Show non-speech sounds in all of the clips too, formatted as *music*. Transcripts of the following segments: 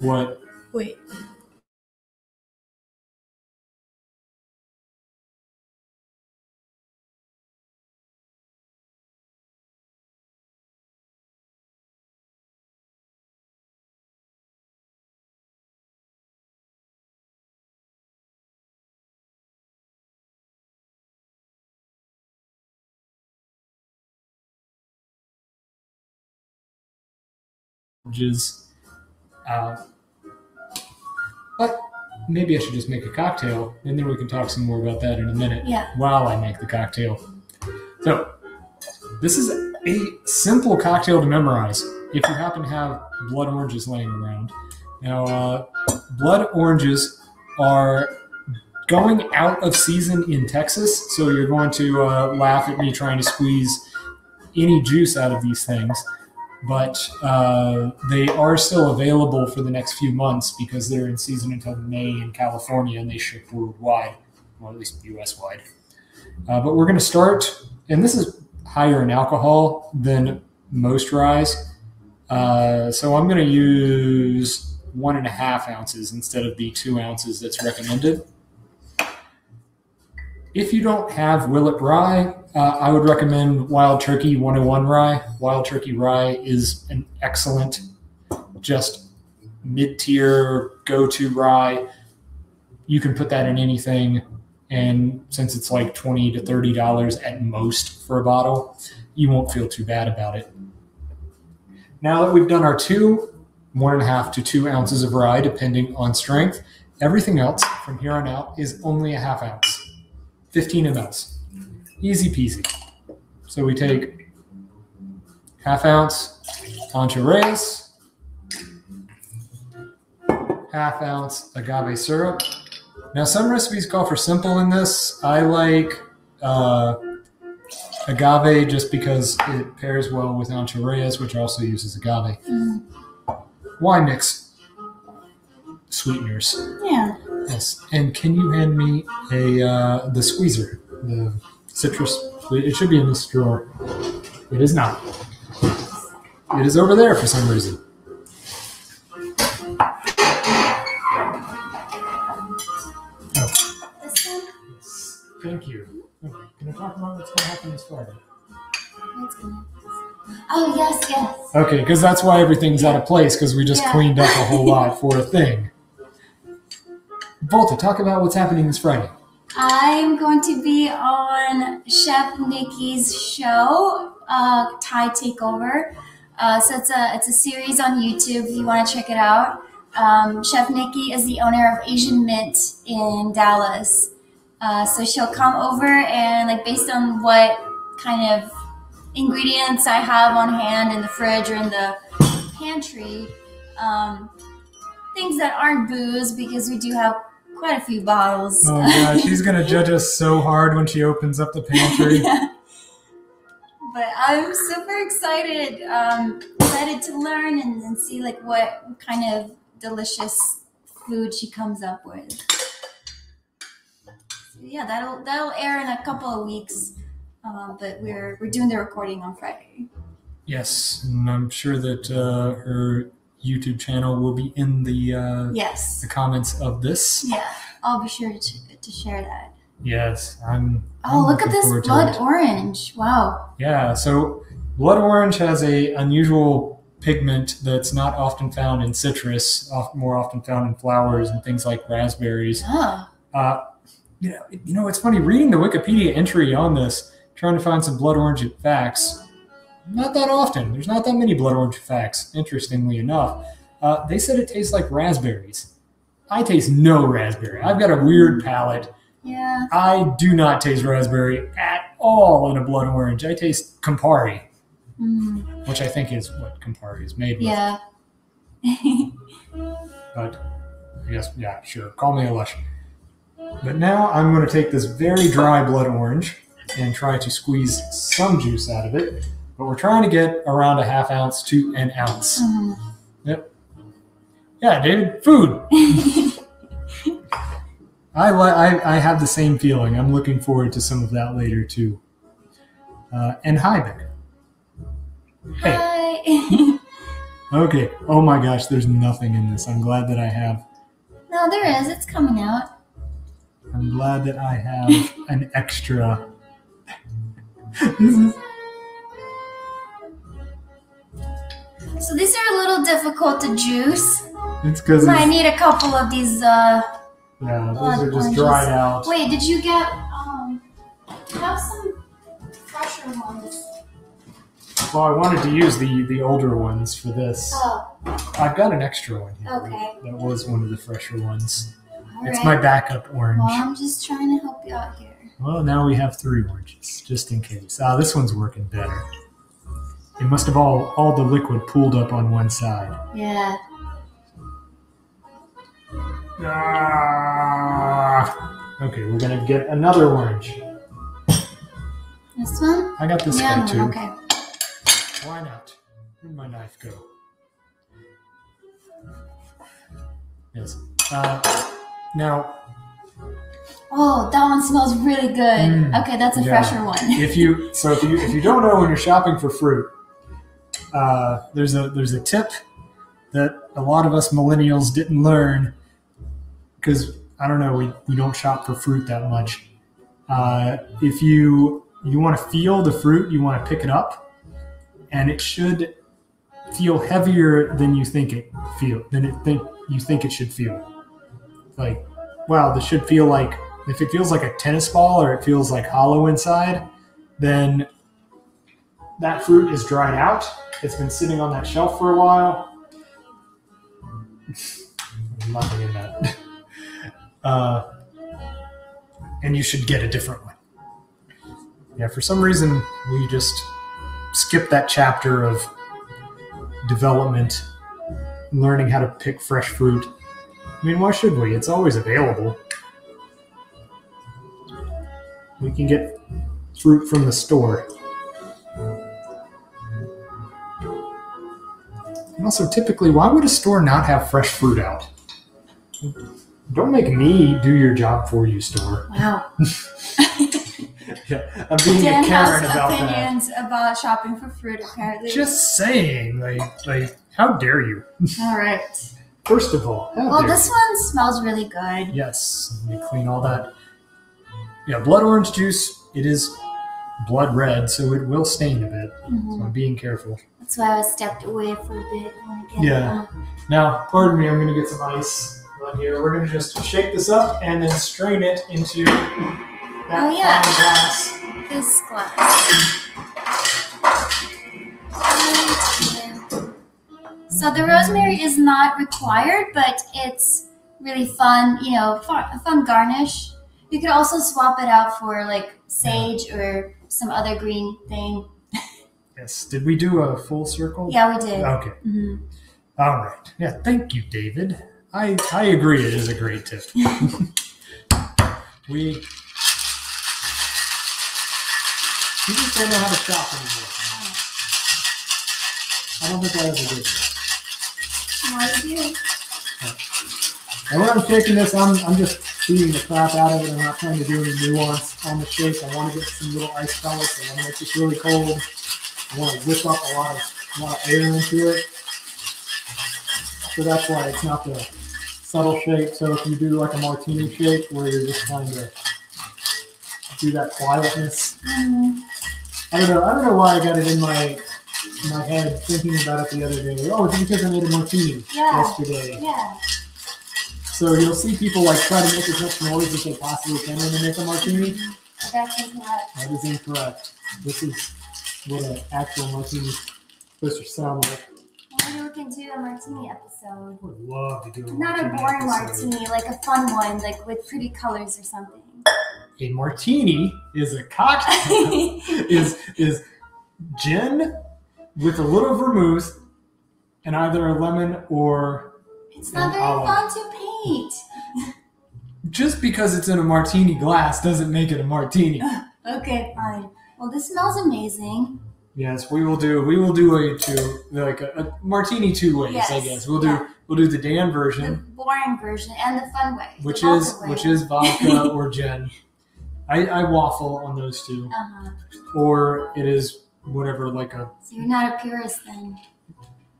What? Wait. Uh, but maybe I should just make a cocktail, and then we can talk some more about that in a minute. Yeah. While I make the cocktail. So, this is a simple cocktail to memorize if you happen to have blood oranges laying around. Now, uh, blood oranges are going out of season in Texas, so you're going to uh, laugh at me trying to squeeze any juice out of these things. But uh, they are still available for the next few months because they're in season until May in California and they ship worldwide, or at least US wide. Uh, but we're going to start, and this is higher in alcohol than most ryes. Uh, so I'm going to use one and a half ounces instead of the two ounces that's recommended. If you don't have Willet Rye, uh, I would recommend Wild Turkey 101 Rye. Wild Turkey Rye is an excellent, just mid tier go to rye. You can put that in anything. And since it's like 20 to $30 at most for a bottle, you won't feel too bad about it. Now that we've done our two, one and a half to two ounces of rye, depending on strength, everything else from here on out is only a half ounce, 15 mLs. Easy peasy. So we take half ounce Ancho Reyes, half ounce agave syrup. Now, some recipes call for simple in this. I like uh, agave just because it pairs well with Ancho Reyes, which also uses agave. Mm, Why mix sweeteners? yeah. Yes. And can you hand me a uh, the squeezer, the citrus? It should be in this drawer. It is not. It is over there for some reason. Oh, yes. Thank you. Okay. Can I talk about what's going to happen this Friday? Oh, yes, yes. Okay, because that's why everything's out of place because we just Yeah. cleaned up a whole *laughs* lot for a thing. Volta, talk about what's happening this Friday. I'm going to be on Chef Nikki's show, uh, Thai Takeover. Uh, so it's a it's a series on YouTube. If you want to check it out, um, Chef Nikki is the owner of Asian Mint in Dallas. Uh, so she'll come over and like based on what kind of ingredients I have on hand in the fridge or in the pantry, um, things that aren't booze because we do have quite a few bottles. Oh god, *laughs* she's gonna judge us so hard when she opens up the pantry. *laughs* but I'm super excited, um, excited to learn and, and see like what kind of delicious food she comes up with. So yeah, that'll that'll air in a couple of weeks, uh, but we're we're doing the recording on Friday. Yes, and I'm sure that uh, her YouTube channel will be in the uh, Yes, the comments of this. yeah, I'll be sure to, to share that. Yes, I'm. Oh, I'm look at this blood orange! Wow. Yeah, so blood orange has a unusual pigment that's not often found in citrus, more often found in flowers and things like raspberries. Oh, Uh, you know, you know, it's funny reading the Wikipedia entry on this, trying to find some blood orange facts. Not that often. There's not that many blood orange facts. Interestingly enough, uh, they said it tastes like raspberries. I taste no raspberry. I've got a weird palate. yeah. I do not taste raspberry at all in a blood orange. I taste Campari, Mm, which I think is what Campari is made with. yeah. *laughs* But I guess, yeah, sure. Call me a lush. But now I'm going to take this very dry blood orange and try to squeeze some juice out of it. But we're trying to get around a half ounce to an ounce. Mm. Yeah, David, food. *laughs* I, I I have the same feeling. I'm looking forward to some of that later too. Uh, and hi, Beck. Hey, Hi. *laughs* Okay. Oh my gosh, there's nothing in this. I'm glad that I have. No, there is. It's coming out. I'm glad that I have an extra. *laughs* this is So these are a little difficult to juice. it's because I need a couple of these. Uh, yeah, blood those are just oranges. dried out. Wait, did you get? Um, have some fresher ones. Well, I wanted to use the the older ones for this. Oh, I've got an extra one here. Okay. That was one of the fresher ones. all It's right. my backup orange. Well, I'm just trying to help you out here. Well, now we have three oranges, just in case. Ah, this one's working better. It must have all all the liquid pooled up on one side. Yeah. Ah. Okay, we're gonna get another orange. This one? I got this yeah. guy too. Okay. Why not? Where'd my knife go? Yes. Uh, now, Oh, that one smells really good. Mm, okay, that's a yeah. fresher one. if you so if you if you don't know when you're shopping for fruit, uh, there's a there's a tip that a lot of us millennials didn't learn because I don't know we, we don't shop for fruit that much. Uh, if you you want to feel the fruit, you want to pick it up, and it should feel heavier than you think it feel than it think you think it should feel. Like, wow, this should feel like if it feels like a tennis ball or it feels like hollow inside, then that fruit is dried out. It's been sitting on that shelf for a while. *laughs* Nothing in that. *laughs* Uh, and you should get a different one. Yeah, for some reason, we just skip that chapter of development, learning how to pick fresh fruit. I mean, why should we? It's always available. We can get fruit from the store. And also, typically, why would a store not have fresh fruit out? Don't make me do your job for you, store. Wow. *laughs* Yeah, I'm being Dan a Karen has about that. opinions about shopping for fruit, apparently. Just saying, like, like, how dare you? *laughs* All right. First of all, Well, this one smells really good. Yes, let me clean all that. Yeah, blood orange juice. It is blood red, so it will stain a bit. So Mhm. I'm being careful. That's why I stepped away for a bit. Yeah. Now, pardon me, I'm going to get some ice on here. We're going to just shake this up and then strain it into that Oh, yeah. glass. this glass. So the rosemary is not required, but it's really fun. You know, fun, fun garnish. You could also swap it out for like sage or some other green thing. Yes. Did we do a full circle? Yeah, we did. Okay. hmm All right. Yeah. Thank you, David. I I agree. It is a great tip. *laughs* we we just don't know how to shop anymore. I don't think I ever did. What do you do? And when I'm shaking this, I'm I'm just beating the crap out of it. I'm not trying to do any nuance on the shape. I want to get some little ice pellets. And I want to make this really cold. I want to whip up a lot of a lot of air into it. So that's why it's not the subtle shape. So if you do like a martini shape where you're just trying to do that quietness, Mhm. I don't know. I don't know why I got it in my my head thinking about it the other day. Oh, it's because I made a martini Yeah. yesterday. Yeah. So you'll see people like try to make as much noise as they possibly can when they make a martini. That's incorrect. That is incorrect. This is what an actual martini is supposed to sound like. Maybe we can do a martini episode. I would love to do a Not a boring episode. martini, like a fun one, like with pretty colors or something. A martini is a cocktail. *laughs* is is gin with a little vermouth and either a lemon or it's not very olive. fun to paint. Just because it's in a martini glass doesn't make it a martini. *laughs* Okay, fine. Well, this smells amazing. Yes, we will do. We will do a two like a, a martini two ways. I guess we'll do. yeah. We'll do the Dan version, The boring version and the fun way. which is way. which is vodka *laughs* or gin. I, I waffle on those two, Uh-huh. or it is whatever like a So you're not a purist then.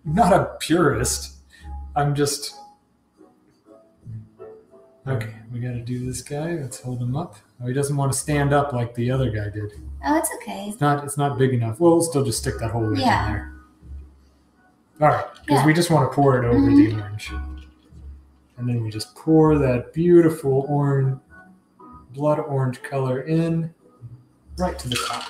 not a purist. I'm just okay. We got to do this guy. Let's hold him up. Oh, he doesn't want to stand up like the other guy did. Oh, it's okay. It's not. It's not big enough. Well, we'll still just stick that whole wedge Yeah. in there. All right, because Yeah. we just want to pour it over the orange, and then we just pour that beautiful orange, blood orange color in, right to the top,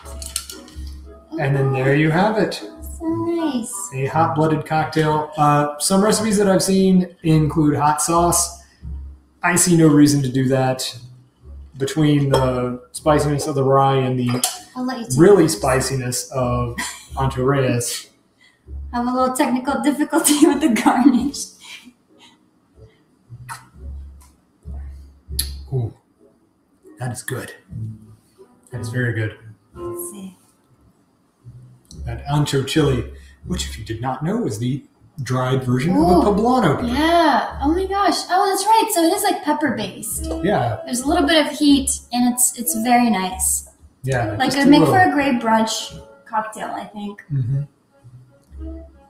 and then there you have it. So nice. a hot blooded cocktail. Uh, some recipes that I've seen include hot sauce. I see no reason to do that. Between the spiciness of the rye and the I'll let you take really spiciness of Ancho Reyes, *laughs* I have a little technical difficulty *laughs* with the garnish. ooh, that is good. That is very good. Let's see. That ancho chili, which if you did not know, is the dried version Ooh. of a poblano. bean. Yeah. Oh my gosh. Oh, that's right. So it is like pepper based. Yeah, There's a little bit of heat, and it's it's very nice. yeah. Like it'd make little. for a great brunch cocktail, I think. Mm-hmm.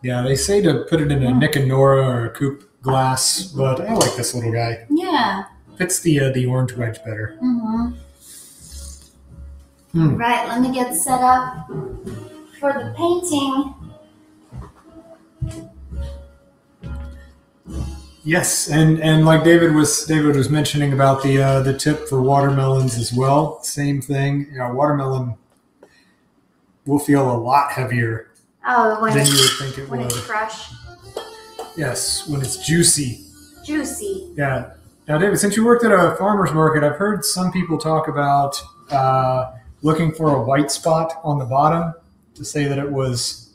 Yeah, they say to put it in a Mm. Nick and Nora or a coupe glass, but I like this little guy. Yeah. Fits the uh, the orange wedge better. Mm-hmm. Hmm. Right. Let me get set up for the painting. Yes, and and like David was David was mentioning about the uh, the tip for watermelons as well. Same thing. You know, watermelon will feel a lot heavier Oh, when than you would think it when would. it's fresh, Yes, when it's juicy. juicy. Yeah. Now, David, since you worked at a farmer's market, I've heard some people talk about uh, looking for a white spot on the bottom to say that it was,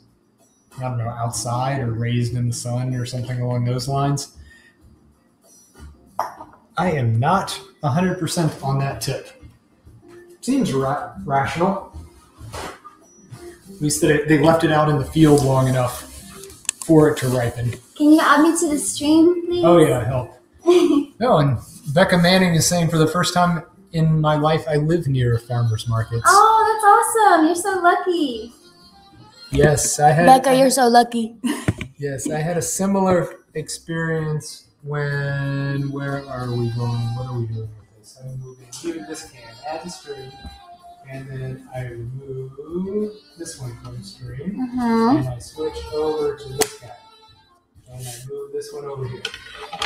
I don't know, outside or raised in the sun or something along those lines. I am not 100% on that tip. Seems ra- rational. At least that they left it out in the field long enough for it to ripen. Can you add me to the stream, please? Oh yeah, help. *laughs* No, and Becca Manning is saying for the first time in my life I live near a farmer's market. Oh, that's awesome! You're so lucky. Yes, I had. Becca, you're so lucky. *laughs* Yes, I had a similar experience when. Where are we going? What are we doing with this? I'm moving here. This can add the stream, and then I remove this one from stream, Mm-hmm. and I switch over to this guy, and I move this one over here.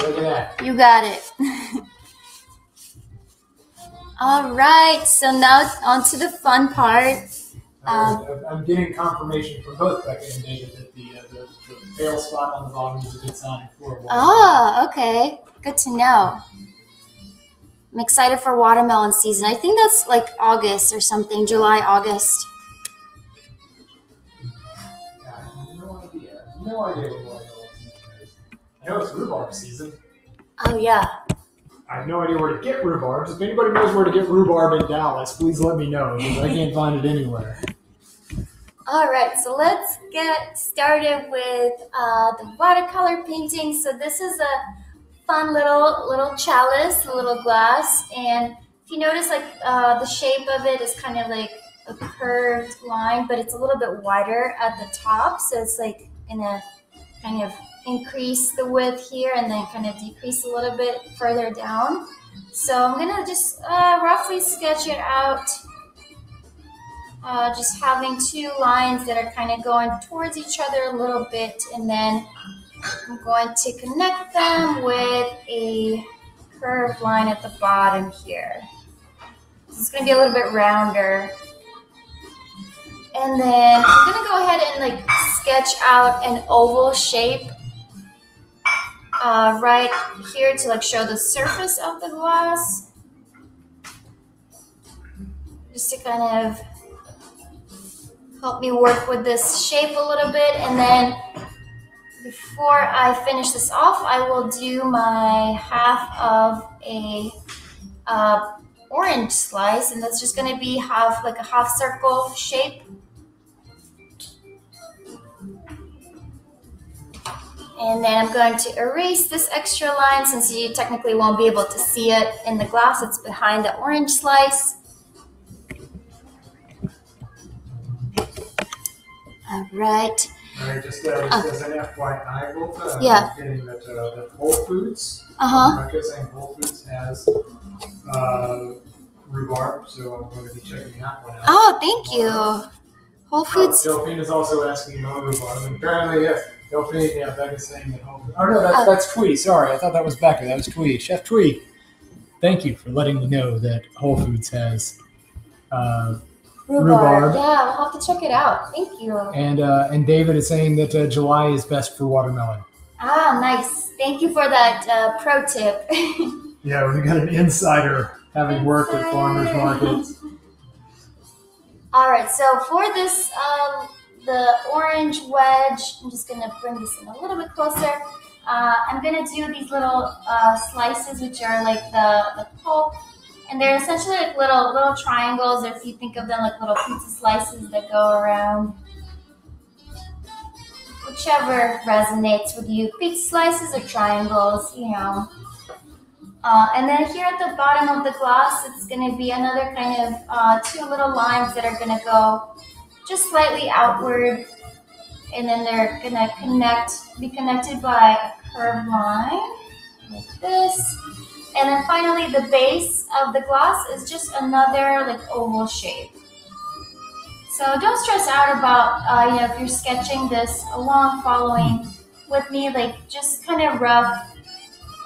Look at that. You got it. *laughs* All right, so now on to the fun part. Um, I'm- I'm getting confirmation from both Becca and David that the, uh, the, the fail spot on the bottom is a good sign for watermelon. Oh, okay. Good to know. I'm excited for watermelon season. I think that's like August or something, July, August. Yeah, I have no idea. No idea what watermelon is. I know it's rhubarb season. Oh, yeah. I have no idea where to get rhubarb. If anybody knows where to get rhubarb in Dallas, please let me know because I can't find it anywhere. All right, so let's get started with uh, the watercolor painting. So this is a fun little little chalice, a little glass, and if you notice, like uh, the shape of it is kind of like a curved line, but it's a little bit wider at the top, so it's like gonna kind of increase the width here and then kind of decrease a little bit further down. So I'm gonna just uh, roughly sketch it out uh, just having two lines that are kind of going towards each other a little bit, and then I'm going to connect them with a curved line at the bottom here. Is going to be a little bit rounder. And then I'm going to go ahead and like sketch out an oval shape uh, right here to like show the surface of the glass. Just to kind of help me work with this shape a little bit and then before I finish this off I will do my half of a uh, orange slice and that's just going to be half like a half circle shape. And then I'm going to erase this extra line since you technically won't be able to see it in the glass. It's behind the orange slice All right. All right, just, uh, just as an FYI, Volta, I'm Yeah. getting that, uh, that Whole Foods, Uh huh. Rebecca saying Whole Foods has uh, rhubarb, so I'm going to be checking that one out. Oh, thank you. Whole Foods. Delphine is also asking about rhubarb, and apparently, yes, Delphine, yeah, Becca's saying that Whole Foods. Oh, no, that's, that's Twee. Sorry, I thought that was Becca. That was Twee. Chef Twee, thank you for letting me know that Whole Foods has. Uh, Rhubarb. Rhubarb. Yeah, we'll have to check it out. Thank you. and uh, and David is saying that uh, July is best for watermelon. Ah, nice. Thank you for that uh, pro tip. *laughs* Yeah, we got an insider having worked at farmers markets. *laughs* All right, so for this, um, the orange wedge, I'm just gonna bring this in a little bit closer. Uh, I'm gonna do these little uh, slices, which are like the, the pulp, and they're essentially like little little triangles, if you think of them like little pizza slices that go around. Whichever resonates with you, pizza slices or triangles, you know. Uh, and then here at the bottom of the glass, it's going to be another kind of uh, two little lines that are going to go just slightly outward. And then they're going to connect, be connected by a curved line like this. And then finally, the base of the glass is just another like oval shape. So don't stress out about, uh, you know, if you're sketching this along, following with me, like just kind of rough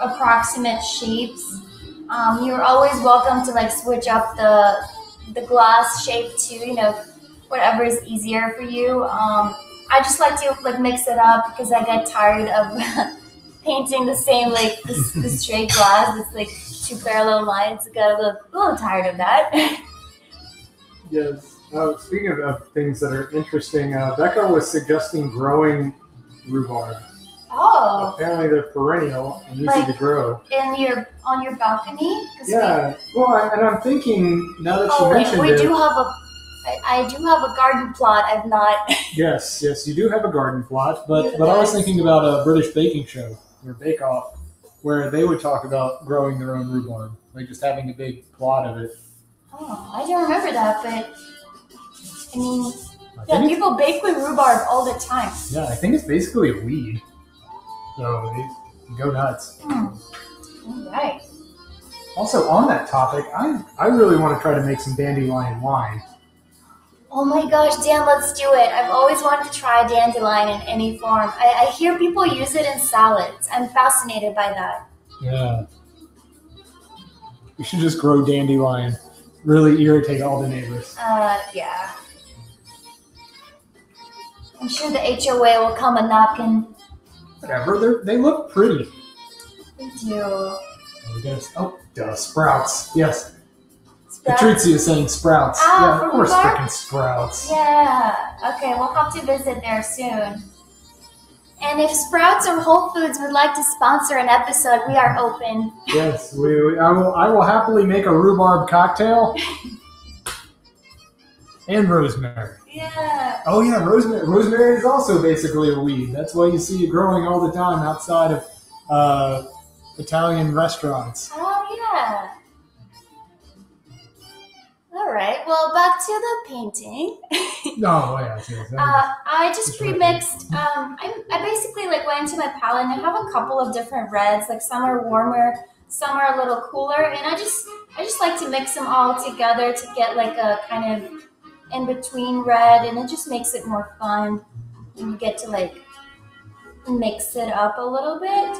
approximate shapes. Um, you're always welcome to like switch up the the glass shape too. You know, whatever is easier for you. Um, I just like to like mix it up because I get tired of *laughs* painting the same like this, this straight glass. It's like two parallel lines. I got a little, a little tired of that. Yes. Uh, speaking of, of things that are interesting, uh, Becca was suggesting growing rhubarb. oh, Apparently, they're perennial and easy Like- to grow. in your on your balcony? 'Cause we- Yeah. Well, I- and I'm thinking now that you oh wait, mentioned we it. do have a. I, I do have a garden plot. I've not. Yes, yes, you do have a garden plot, but but I was thinking about a British baking show or Bake Off, where they would talk about growing their own rhubarb, like just having a big plot of it. Oh, I don't remember that, but I mean, I yeah, people bake with rhubarb all the time. yeah, I think it's basically a weed. So they go nuts. Hmm. All right. Also, on that topic, I I really want to try to make some dandelion wine. Oh my gosh, Dan, let's do it. I've always wanted to try dandelion in any form. I, I hear people use it in salads. I'm fascinated by that. Yeah. We should just grow dandelion. Really irritate all the neighbors. Uh, yeah. I'm sure the HOA will come a knocking. Whatever, they're, they look pretty. They do. Oh, oh, duh, sprouts. Yes, Patrizia is saying sprouts. Ah, yeah, of course, freaking sprouts. Yeah. Okay, we'll have to visit there soon. And if Sprouts or Whole Foods would like to sponsor an episode, we are open. Yes, we, we- I will. I will happily make a rhubarb cocktail. *laughs* and rosemary. Yeah. Oh yeah, rosemary. Rosemary is also basically a weed. That's why you see it growing all the time outside of uh, Italian restaurants. Oh All right. Well, back to the painting. *laughs* No, yes, yes. Uh, I just pre-mixed. Um, I, I basically like went into my palette and I have a couple of different reds. Like some are warmer, some are a little cooler, and I just I just like to mix them all together to get like a kind of in between red, and it just makes it more fun. And you get to like mix it up a little bit.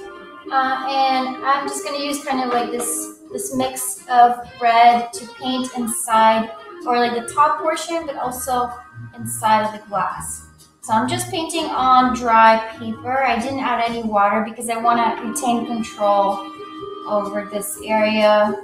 Uh, and I'm just gonna use kind of like this this mix of red to paint inside or like the top portion, but also inside of the glass. So I'm just painting on dry paper. I didn't add any water because I want to retain control over this area.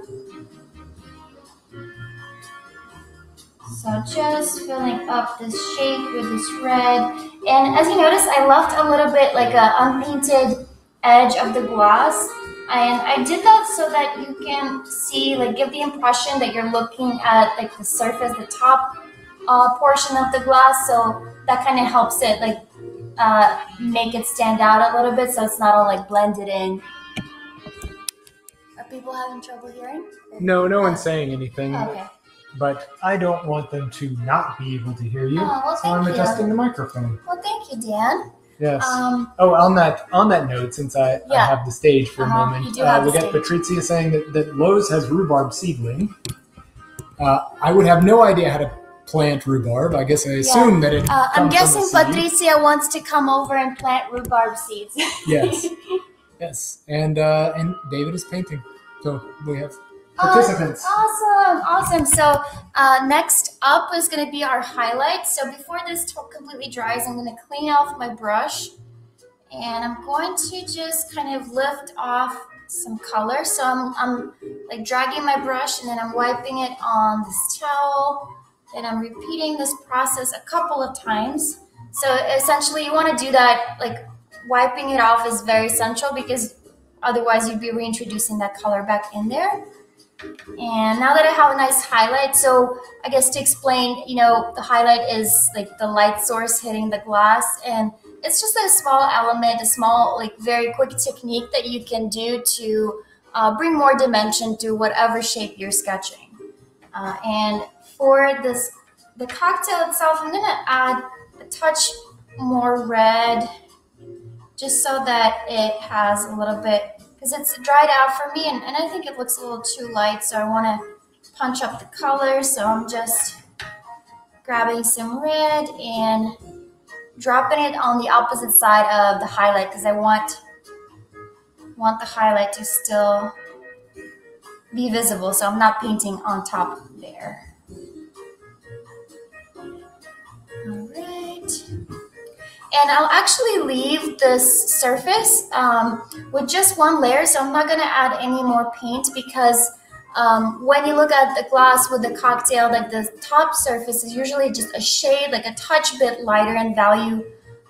So just filling up this shape with this red. And as you notice, I left a little bit like a unpainted edge of the glass. And I did that so that you can see, like give the impression that you're looking at like the surface, the top uh, portion of the glass. So that kind of helps it like uh, make it stand out a little bit so it's not all like blended in. Are people having trouble hearing? No, no one's saying anything. Okay. but I don't want them to not be able to hear you. Oh, well, so I'm thank you. adjusting the microphone. Well, thank you, Dan. Yes. Um, Oh, on that on that note, since I, I have the stage for Uh-huh, a moment, have we got stage. Patrizia saying that, that Lowe's has rhubarb seedling. Uh, I would have no idea how to plant rhubarb. I guess I assume that it. uh, I'm comes from a guessing. Patricia wants to come over and plant rhubarb seeds. Yes. *laughs* yes. And uh, and David is painting. So we have participants. awesome, awesome. So uh, next up is going to be our highlights. So before this completely dries, I'm going to clean off my brush, and I'm going to just kind of lift off some color. So I'm, I'm like dragging my brush, and then I'm wiping it on this towel. Then I'm repeating this process a couple of times. So essentially, you want to do that like wiping it off is very central because otherwise you'd be reintroducing that color back in there. And now that I have a nice highlight, so I guess to explain, you know, the highlight is like the light source hitting the glass, and it's just a small element, a small, like very quick technique that you can do to uh, bring more dimension to whatever shape you're sketching. Uh, and for this, the cocktail itself, I'm gonna add a touch more red, just so that it has a little bit because it's dried out for me and, and I think it looks a little too light so I want to punch up the color so I'm just grabbing some red and dropping it on the opposite side of the highlight because I want want the highlight to still be visible so I'm not painting on top there. And I'll actually leave this surface um, with just one layer, so I'm not gonna add any more paint because um, when you look at the glass with the cocktail, like the top surface is usually just a shade, like a touch bit lighter in value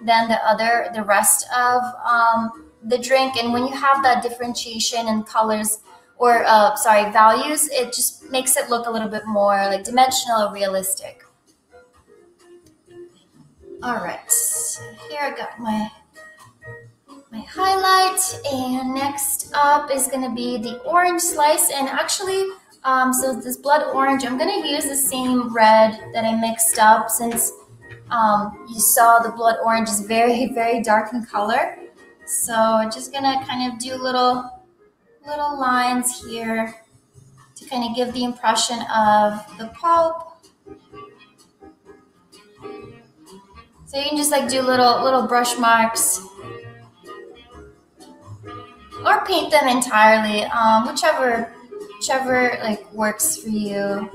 than the other, the rest of um, the drink. And when you have that differentiation in colors or, uh, sorry, values, it just makes it look a little bit more like dimensional or realistic. All right, so here I got my my highlight, and next up is gonna be the orange slice. And actually, um, so this blood orange, I'm gonna use the same red that I mixed up since um, you saw the blood orange is very, *laughs* very dark in color. So I'm just gonna kind of do little little lines here to kind of give the impression of the pulp. So you can just like do little little brush marks or paint them entirely, um, whichever whichever like works for you.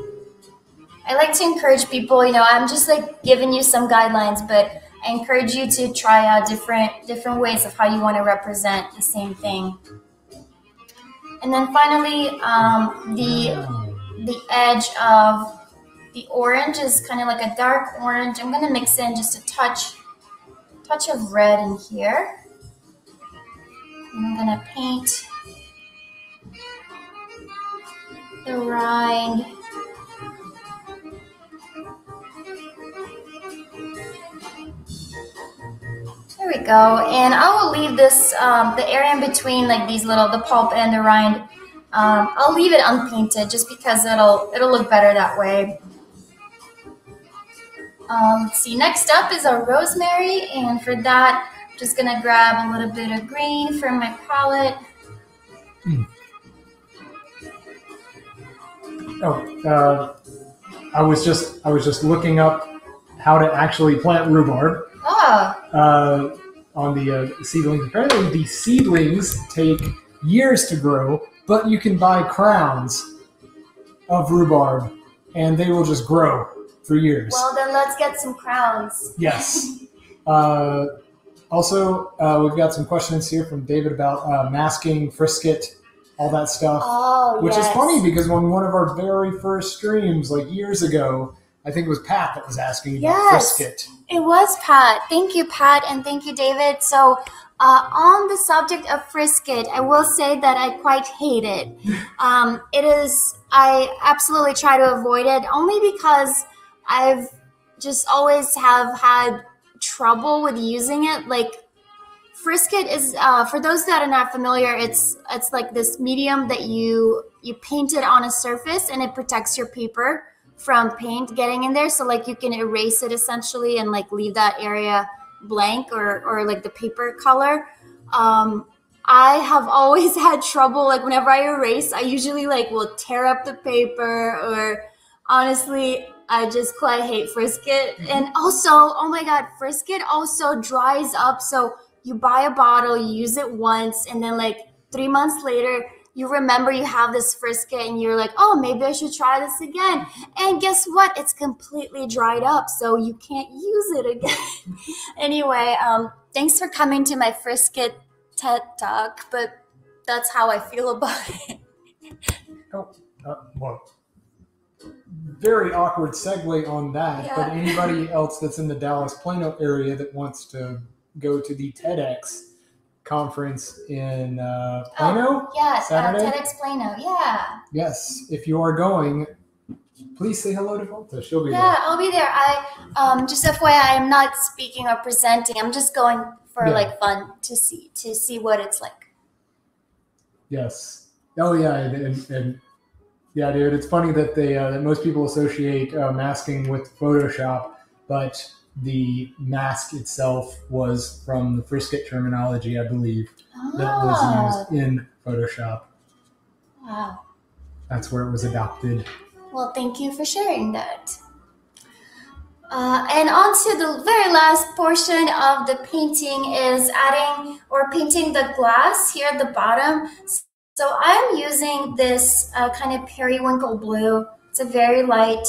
I like to encourage people, you know, I'm just like giving you some guidelines, but I encourage you to try out different different ways of how you want to represent the same thing. And then finally, um, the the edge of the orange is kind of like a dark orange. I'm gonna mix in just a touch, touch of red in here. I'm gonna paint the rind. There we go. And I will leave this, um, the area in between like these little, the pulp and the rind, um, I'll leave it unpainted just because it'll, it'll look better that way. Um, let's see, next up is our rosemary, and for that, I'm just gonna grab a little bit of green from my palette. Oh, uh, I was just I was just looking up how to actually plant rhubarb Oh, uh, on the uh, seedlings. Apparently, the seedlings take years to grow, but you can buy crowns of rhubarb, and they will just grow for years. well then let's get some crowns. Yes. *laughs* Uh, also, uh, we've got some questions here from David about uh, masking, frisket, all that stuff. Oh, Which yes. is funny because on one of our very first streams, like years ago, I think it was Pat that was asking about Yes. frisket. It was Pat. Thank you, Pat, and thank you, David. So, uh, on the subject of frisket, I will say that I quite hate it. *laughs* Um, it is, I absolutely try to avoid it only because I've just always have had trouble with using it. Like, frisket is, uh, for those that are not familiar, it's it's like this medium that you you paint it on a surface and it protects your paper from paint getting in there. So like you can erase it essentially and like leave that area blank or or like the paper color. Um, I have *laughs* always had trouble like whenever I erase, I usually like will tear up the paper or honestly I just quite hate Frisket. Mm-hmm. And also, oh my god, Frisket also dries up. So you buy a bottle, you use it once, and then like three months later, you remember you have this Frisket and you're like, oh, maybe I should try this again. And guess what? It's completely dried up, so you can't use it again. *laughs* anyway, um, thanks for coming to my Frisket TED Talk, but that's how I feel about it. Oh, uh, well, very awkward segue on that. But anybody else that's in the Dallas Plano area that wants to go to the TEDx conference in uh, Plano, Yeah, uh, Saturday? TEDx Plano. Yeah. yes, if you are going, please say hello to Volta. She'll be there. Yeah, I'll be there. I um just FYI, I'm not speaking or presenting. I'm just going for Yeah. like fun to see to see what it's like. Yes. Oh yeah, and, and, and yeah, dude. It's funny that they uh, that most people associate uh, masking with Photoshop, but the mask itself was from the Frisket terminology, I believe. that Ah, was used in Photoshop. wow. That's where it was adopted. Well, thank you for sharing that. Uh, and on to the very last portion of the painting is adding or painting the glass here at the bottom. So I'm using this uh, kind of periwinkle blue. It's a very light,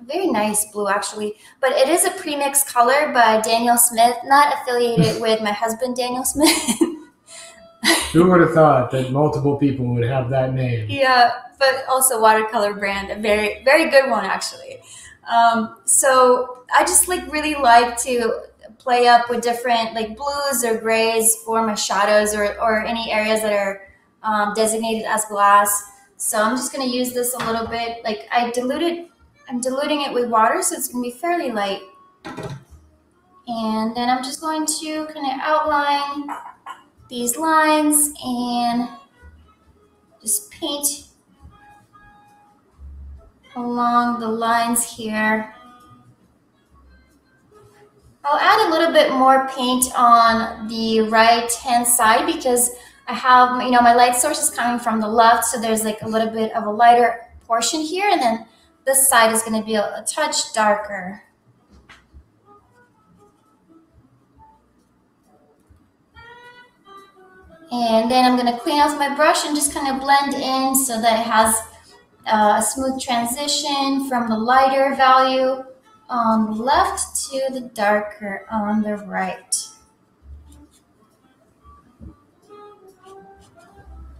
very nice blue actually, but it is a premix color by Daniel Smith, not affiliated *laughs* with my husband Daniel Smith. Who would have thought that multiple people would have that name? Yeah, but also watercolor brand, a very very good one actually. Um, so I just like really like to play up with different like blues or grays for my shadows or or any areas that are um, designated as glass. So I'm just gonna use this a little bit. Like I diluted, I'm diluting it with water, so it's gonna be fairly light. And then I'm just going to kind of outline these lines and just paint along the lines here. I'll add a little bit more paint on the right hand side because I have, you know, my light source is coming from the left, so there's like a little bit of a lighter portion here, and then this side is going to be a, a touch darker. And then I'm going to clean off my brush and just kind of blend in so that it has uh, a smooth transition from the lighter value on the left to the darker on the right.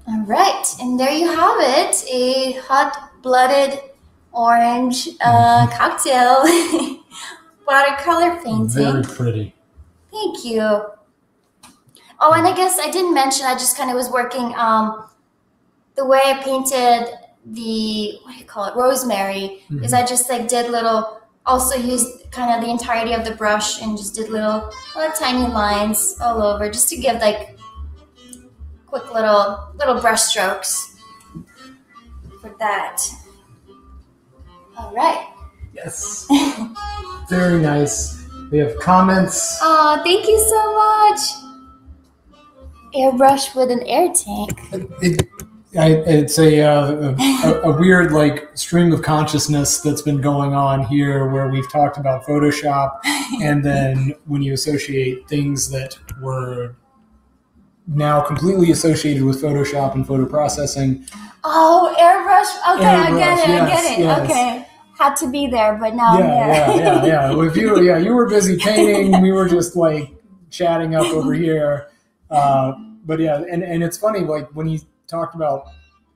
All right, and there you have it, a hot-blooded orange uh, cocktail *laughs* watercolor painting. Very pretty. Thank you. Oh, and I guess I didn't mention. I just kind of was working. Um, the way I painted the what do you call it, rosemary, is I just like did little. Also used kind of the entirety of the brush and just did little, little tiny lines all over, just to give like quick little little brush strokes for that. All right. Yes. Very nice. We have comments. Oh, thank you so much. Airbrush with an air tank. It, I, it's a, uh, a a weird like stream of consciousness that's been going on here, where we've talked about Photoshop, and then when you associate things that were now completely associated with Photoshop and photo processing, Oh, airbrush. Okay, I get Airbrush, it. I get it. yes. Okay. Had to be there, but now I'm yeah, there. yeah, yeah, *laughs* yeah. If you, yeah, you were busy painting, we were just like chatting up over here. Uh, but yeah, and, and it's funny, like when you talked about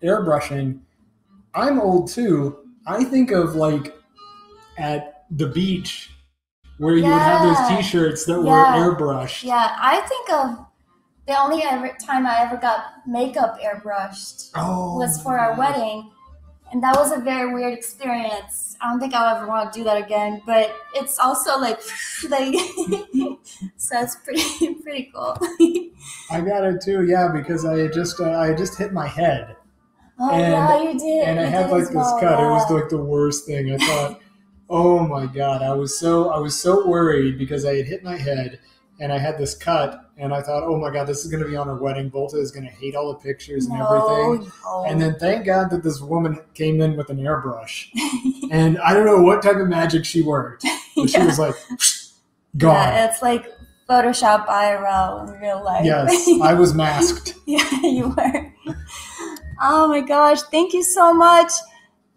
airbrushing, I'm old too. I think of like at the beach where you would have those T-shirts that Yeah. were airbrushed. Yeah, I think of the only ever time I ever got makeup airbrushed Oh, was for our wedding. And that was a very weird experience. I don't think I'll ever want to do that again. But it's also like, *laughs* like *laughs* so it's pretty *laughs* pretty cool. I got it too. Yeah, because I just uh, I just hit my head Oh And- yeah, you did. and I you had like this well, cut. It was like the worst thing. I thought, oh my god, I was so I was so worried because I had hit my head and I had this cut, and I thought, oh my god, this is going to be on our wedding. Volta is going to hate all the pictures and everything. no. And then thank God that this woman came in with an airbrush, *laughs* and I don't know what type of magic she worked, but she *laughs* was like, gone. Yeah, it's like Photoshop IRL in real life. yes, *laughs* I was masked. yeah, you were. Oh my gosh! Thank you so much,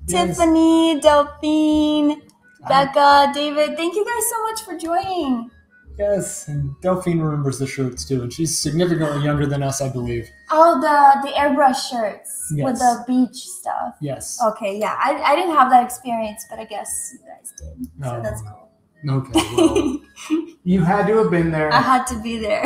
Yes. Tiffany, Delphine, Becca, David. Thank you guys so much for joining. Yes, and Delphine remembers the shirts too, and she's significantly younger than us, I believe. Oh, the the airbrush shirts Yes. with the beach stuff. Yes. Okay, yeah, I, I didn't have that experience, but I guess you guys did. So Oh. that's cool. Okay. Well, *laughs* you had to have been there. I had to be there.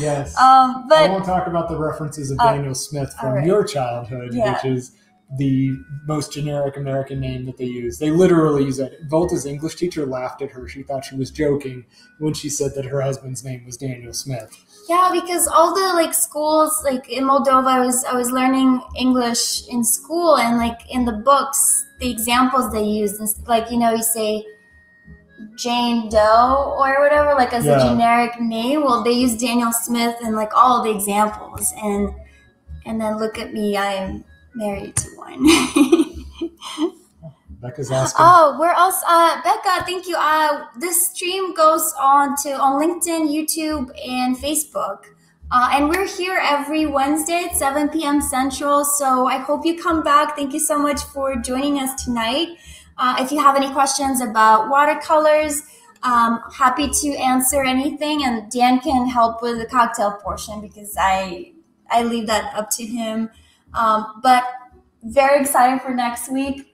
Yes. *laughs* um, but I won't talk about the references of Uh, Daniel Smith from right. your childhood, Yeah. which is the most generic American name that they use. They literally use it. Volta's English teacher laughed at her. She thought she was joking when she said that her husband's name was Daniel Smith. yeah, because all the like schools like in Moldova, I was I was learning English in school, and like in the books, the examples they used, is, like you know, you say Jane Doe or whatever, like as Yeah. a generic name. Well, they use Daniel Smith and like all the examples, and and then look at me, I am married to *laughs* Becca's asking. Oh, where else? Uh, Becca, thank you. Uh, this stream goes on to on LinkedIn, YouTube, and Facebook. Uh, and we're here every Wednesday at 7 p.m. Central. So I hope you come back. Thank you so much for joining us tonight. Uh, if you have any questions about watercolors, um, happy to answer anything. And Dan can help with the cocktail portion because I I leave that up to him. Um, but very excited for next week.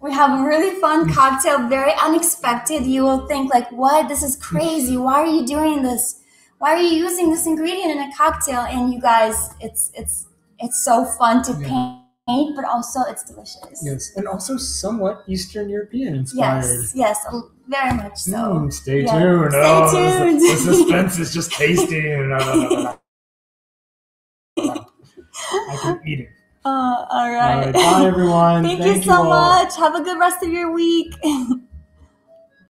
We have a really fun cocktail, very unexpected. You will think like, "What? This is crazy. Why are you doing this? Why are you using this ingredient in a cocktail?" And you guys, it's it's it's so fun to Yeah. paint, but also it's delicious. Yes, and also somewhat Eastern European inspired. yes, yes, very much so. Mm, stay Yeah. tuned. Stay oh, the- tuned. The, suspense is just *laughs* tasting. *laughs* I can eat it. Uh, all All right. right. Bye, everyone. *laughs* Thank, you so all. much. Have a good rest of your week. *laughs*